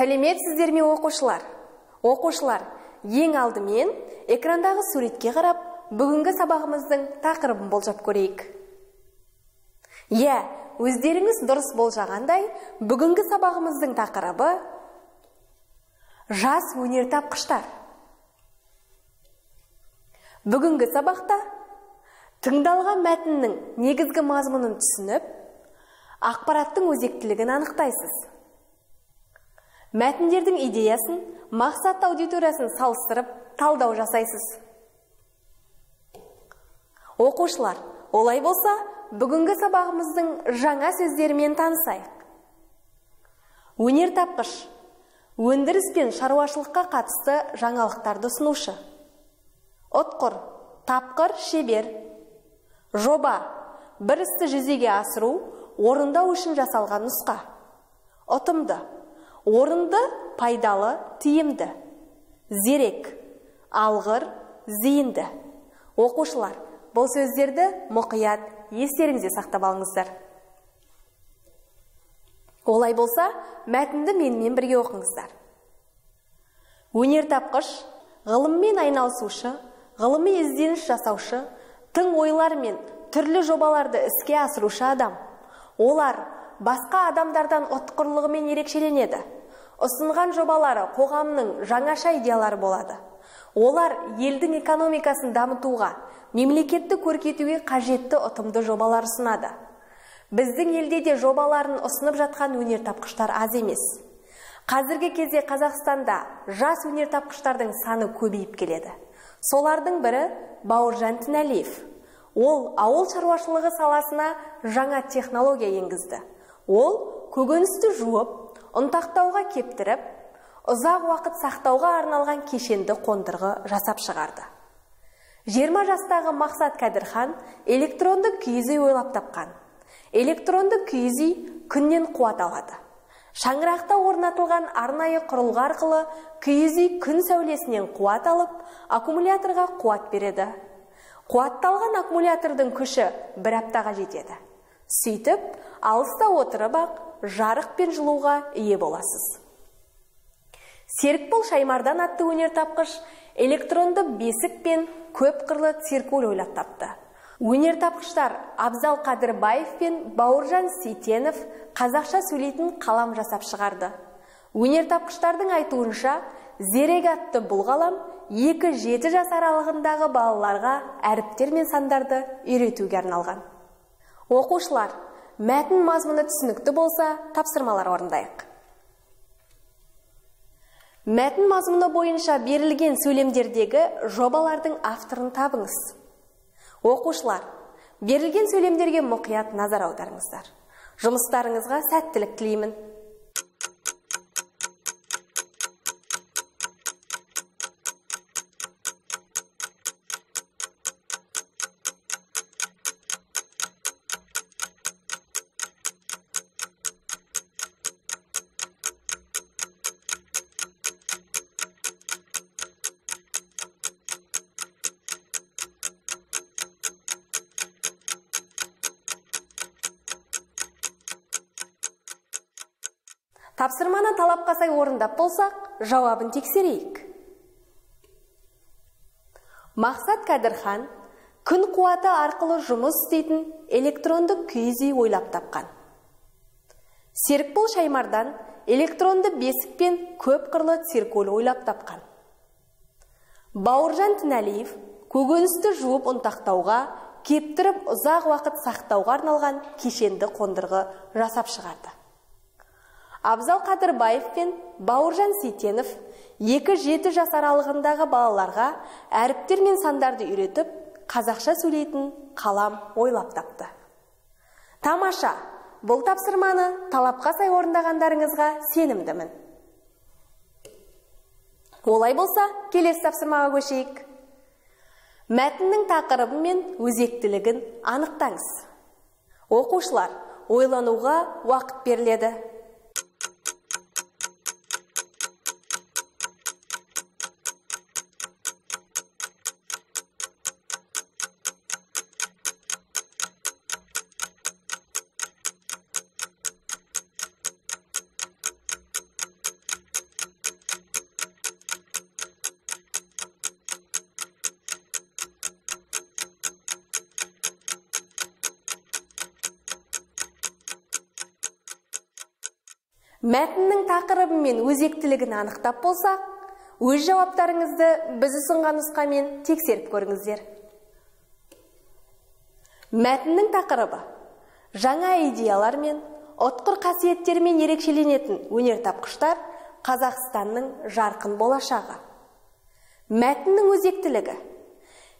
сәлеметсіздер ме оқушылар? Оқушылар ең алдымен экрандағы суретке қарап бүгінгі сабағымыздың тақырыбын болжап көрейік. Иә өздеріңіз дұрыс болжағандай бүгінгі сабағымыздың тақырыбы жас өнертапқыштар бүгінгі сабақта тыңдалған мәтіннің негізгі мазмұнын түсініп ақпараттың өзектілігін анықтайсыз. Мәтіндердің идеясын мақсат аудиториясын салыстырып талдау жасайсыз. Оқушылар олай болса бүгінгі сабағымыздың жаңа сөздерімен танысайық. Өнертапқыш өндіріс пен шаруашылыққа қатысты жаңалықтарды ұсынушы. Ұтқыр тапқыр шебер. Жоба бір істі жүзеге асыру орындау үшін жасалған нұсқа. Ұтымды орынды пайдалы тиімді. Зерек алғыр зейінді. Оқушылар бұл сөздерді мұқият естеріңізде сақтап алыңыздар. Олай болса мәтінді менімен бірге оқыңыздар. Өнертапқыш ғылыммен айналысушы ғылыми ізденіс жасаушы тың ойлар мен түрлі жобаларды іске асырушы адам. Олар басқа адамдардан ұтқырлығымен ерекшеленеді. Ұсынған жобалары қоғамның жаңаша идеялары болады. Олар елдің экономикасын дамытуға мемлекетті көркейтуге қажетті ұтымды жобалар ұсынады. Біздің елде де жобаларын ұсынып жатқан өнертапқыштар аз емес. Қазіргі кезде қазақстанда жас өнертапқыштардың саны көбейіп келеді. Солардың бірі бауыржан тінәлиев. Ол ауыл шаруашылығы саласына жаңа технология енгізді. Ол көкөністі жуып ұнтақтауға кептіріп ұзақ уақыт сақтауға арналған кешенді қондырғы жасап шығарды. 20 жастағы мақсат кәдірхан электронды киіз ойлап тапқан. Электронды киіз күннен қуат алады. Шаңырақта орнатылған арнайы құрылғы арқылы киіз күн сәулесінен қуат алып аккумуляторға қуат береді. Қуатталған аккумулятордың күші бір аптаға жетеді. Сөйтіп алыста отырып ақ жарық пен жылуға ие боласыз. Серікбол шаймардан атты өнертапқыш электронды бесік пен көп қырлы циркуль ойлап тапты. Өнертапқыштар абзал қадырбаев пен бауыржан сейтенов қазақша сөйлейтін қалам жасап шығарды. Өнертапқыштардың айтуынша зерек атты бұл қалам екі жеті жас аралығындағы балаларға әріптер мен сандарды үйретуге арналған. Оқушылар мәтін мазмұны түсінікті болса тапсырмалар орындайық. Мәтін мазмұны бойынша берілген сөйлемдердегі жобалардың авторын табыңыз. Оқушылар берілген сөйлемдерге мұқият назар аударыңыздар. Жұмыстарыңызға сәттілік тілеймін. Тапсырманы талапқа сай орындап болсақ жауабын тексерейік. Мақсат кәдірхан күн қуаты арқылы жұмыс істейтін электронды киіз ойлап тапқан. Серікбол шаймардан электронды бесік пен көп қырлы циркуль ойлап тапқан. Бауыржан тінәлиев көкөністі жуып ұнтақтауға кептіріп ұзақ уақыт сақтауға арналған кешенді қондырғы жасап шығарды. Абзал қадырбаев пен бауыржан сейтенов екі жеті жас аралығындағы балаларға әріптер мен сандарды үйретіп қазақша сөйлейтін қалам ойлап тапты. Тамаша бұл тапсырманы талапқа сай орындағандарыңызға сенімдімін. Олай болса келесі тапсырмаға көшейік. Мәтіннің тақырыбы мен өзектілігін анықтаңыз. Оқушылар ойлануға уақыт беріледі. Мәтіннің тақырыбы мен өзектілігін анықтап болсақ өз жауаптарыңызды біз ұсынған нұсқамен тексеріп көріңіздер. Мәтіннің тақырыбы жаңа идеялар мен ұтқыр қасиеттермен ерекшеленетін өнертапқыштар қазақстанның жарқын болашағы. Мәтіннің өзектілігі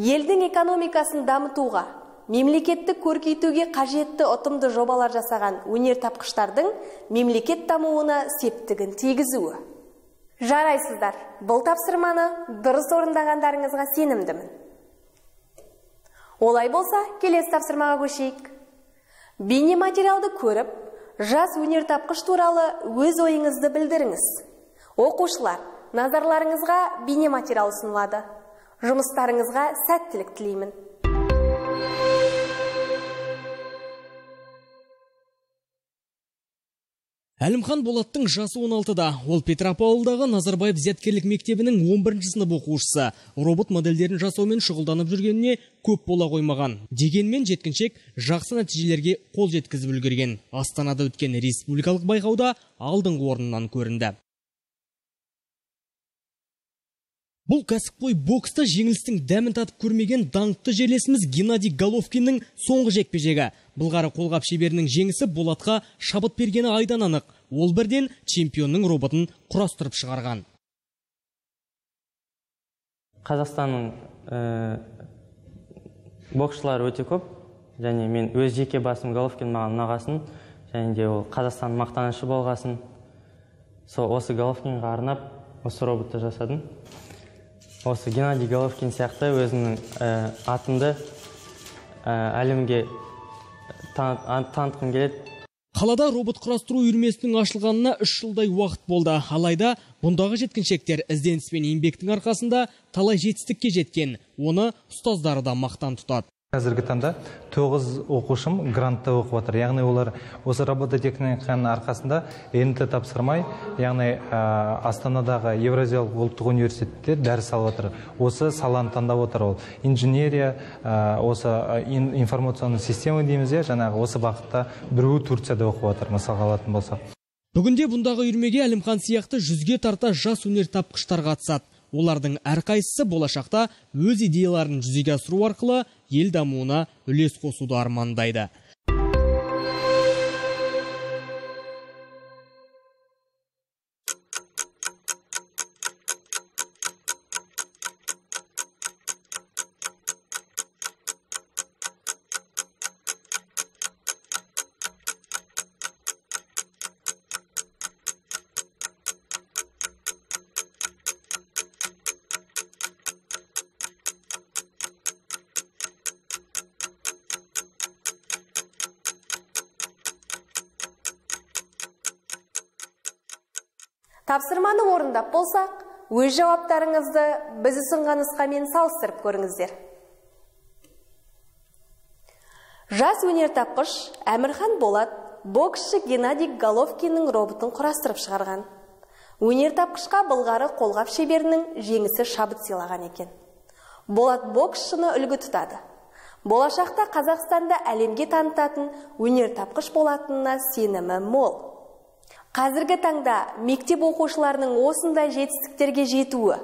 елдің экономикасын дамытуға мемлекеттік көркейтуге қажетті ұтымды жобалар жасаған өнертапқыштардың мемлекет дамуына септігін тигізуі. Жарайсыздар бұл тапсырманы дұрыс орындағандарыңызға сенімдімін. Олай болса келесі тапсырмаға көшейік. Бейнематериалды көріп жас өнертапқыш туралы өз ойыңызды білдіріңіз. Оқушылар назарларыңызға бейнематериал ұсынылады. Жұмыстарыңызға сәттілік тілеймін. Әлімхан болаттың жасы 16-да ол петропавлдағы назарбаев зияткерлік мектебінің 11 сынып оқушысы. Робот модельдерін жасаумен шұғылданып жүргеніне көп бола қоймаған. Дегенмен жеткіншек жақсы нәтижелерге қол жеткізіп үлгерген. Астанада өткен республикалық байқауда алдыңғы орыннан көрінді. Бұл кәсіпқой бокста жеңілістің дәмін татып көрмеген даңқты жерлесіміз геннадий головкиннің соңғы жекпе жегі былғары қолғап шеберінің жеңісі болатқа шабыт бергені айдан анық. Ол бірден чемпионның роботын құрастырып шығарған. Қазақстанның ә, боксшылары өте көп. Және мен өз жеке басым головкин маған ұнағасын. Және де ол қазақстанның мақтанышы болғасын. Сол осы головкинға арнап осы роботты жасадым. Осы геннадий головкин сияқты өзімнің ә, атымды ә, әлемге танытқым келеді. Қалада робот құрастыру үйірмесінің ашылғанына үш жылдай уақыт болды. Алайда бұндағы жеткіншектер ізденіс пен еңбектің арқасында талай жетістікке жеткен. Оны ұстаздары да мақтан тұтады. Қазіргі таңда тоғыз оқушым грантта оқып жатыр яғни олар осы робототехниканың арқасында нт тапсырмай яғни астанадағы евразиялық ұлттық университетте дәріс алып жатыр осы саланы таңдап отыр ол инженерия осы информационный система дейміз иә жаңағы осы бағытта біреуі турцияда оқып жатыр мысалға алатын болсақ. Бүгінде бұндағы үйірмеге әлімхан сияқты жүзге тарта жас өнертапқыштар қатысады. Олардың әрқайсысы болашақта өз идеяларын жүзеге асыру арқылы ел дамуына үлес қосуды армандайды. Тапсырманы орындап болсақ өз жауаптарыңызды біз ұсынған нұсқамен салыстырып көріңіздер. Жас өнертапқыш әмірхан болат боксшы геннадий головкиннің роботын құрастырып шығарған. Өнертапқышқа былғары қолғап шеберінің жеңісі шабыт сыйлаған екен. Болат боксшыны үлгі тұтады. Болашақта қазақстанда әлемге танытатын өнертапқыш болатынына сенімі мол. Қазіргі таңда мектеп оқушыларының осындай жетістіктерге жетуі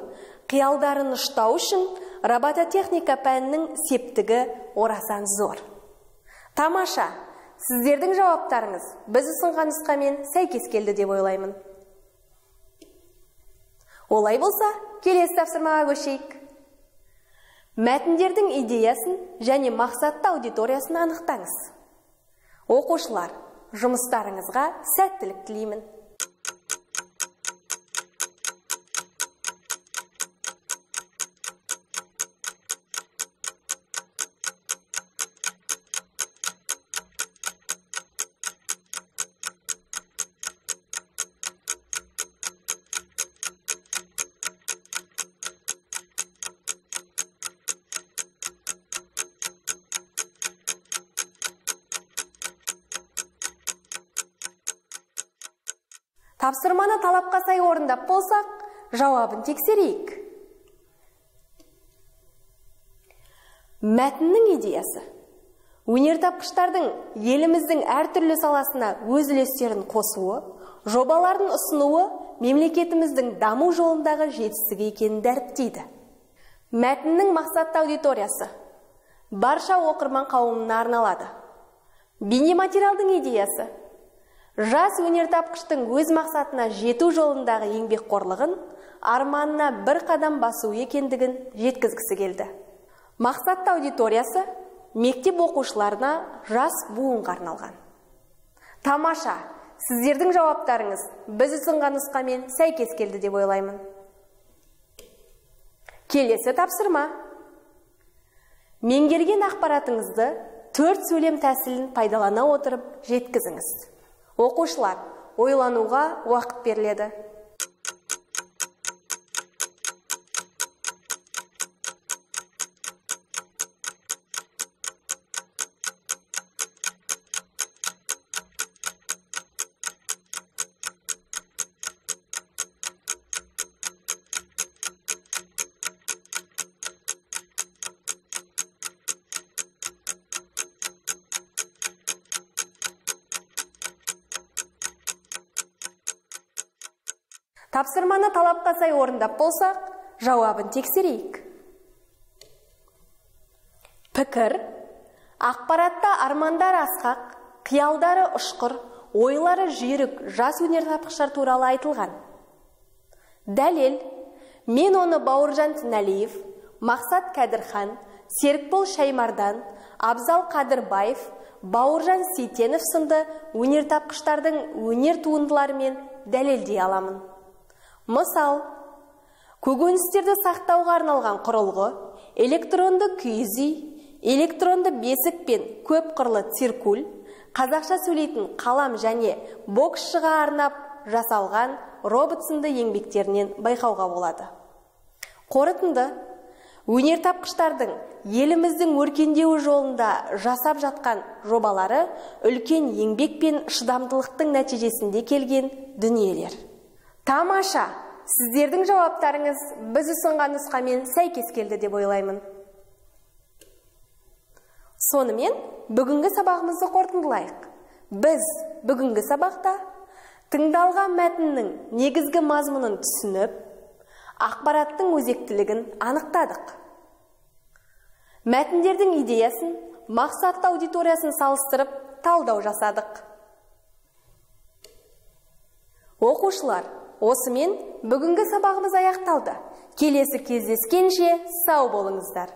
қиялдарын ұштау үшін робототехника пәнінің септігі орасан зор. Тамаша сіздердің жауаптарыңыз біз ұсынған нұсқамен сәйкес келді деп ойлаймын. Олай болса келесі тапсырмаға көшейік. Мәтіндердің идеясын және мақсатты аудиториясын анықтаңыз. Оқушылар жұмыстарыңызға сәттілік тілеймін. Тапсырманы талапқа сай орындап болсақ жауабын тексерейік. Мәтіннің идеясы. Өнертапқыштардың еліміздің әртүрлі саласына өз үлестерін қосуы жобалардың ұсынуы мемлекетіміздің даму жолындағы жетістік екенін дәріптейді. Мәтіннің мақсатты аудиториясы. Барша оқырман қауымына арналады. Бейнематериалдың идеясы. Жас өнертапқыштың өз мақсатына жету жолындағы еңбекқорлығын арманына бір қадам басу екендігін жеткізгісі келді. Мақсатты аудиториясы мектеп оқушыларына жас буынға арналған. Тамаша сіздердің жауаптарыңыз біз ұсынған нұсқамен сәйкес келді деп ойлаймын. Келесі тапсырма. Меңгерген ақпаратыңызды төрт сөйлем тәсілін пайдалана отырып жеткізіңіз. Оқушылар ойлануға уақыт беріледі. Тапсырманы талапқа сай орындап болсақ жауабын тексерейік. Пікір ақпаратта армандар асқақ қиялдары ұшқыр ойлары жүйрік жас өнертапқыштар туралы айтылған. Дәлел мен оны бауыржан тінәлиев мақсат кәдірхан серікбол шаймардан абзал қадырбаев бауыржан сейтенов сынды өнертапқыштардың өнер туындыларымен дәлелдей аламын мысал көкөністерді сақтауға арналған құрылғы электронды киіз электронды бесік пен көп қырлы циркуль қазақша сөйлейтін қалам және боксшыға арнап жасалған робот сынды еңбектерінен байқауға болады қорытынды өнертапқыштардың еліміздің өркендеуі жолында жасап жатқан жобалары үлкен еңбек пен шыдамдылықтың нәтижесінде келген дүниелер. Тамаша сіздердің жауаптарыңыз біз ұсынған нұсқамен сәйкес келді деп ойлаймын. Сонымен бүгінгі сабағымызды қорытындылайық. Біз бүгінгі сабақта тыңдалған мәтіннің негізгі мазмұнын түсініп ақпараттың өзектілігін анықтадық. Мәтіндердің идеясын мақсатты аудиториясын салыстырып талдау жасадық. Оқушылар осымен бүгінгі сабағымыз аяқталды. Келесі кездескенше сау болыңыздар.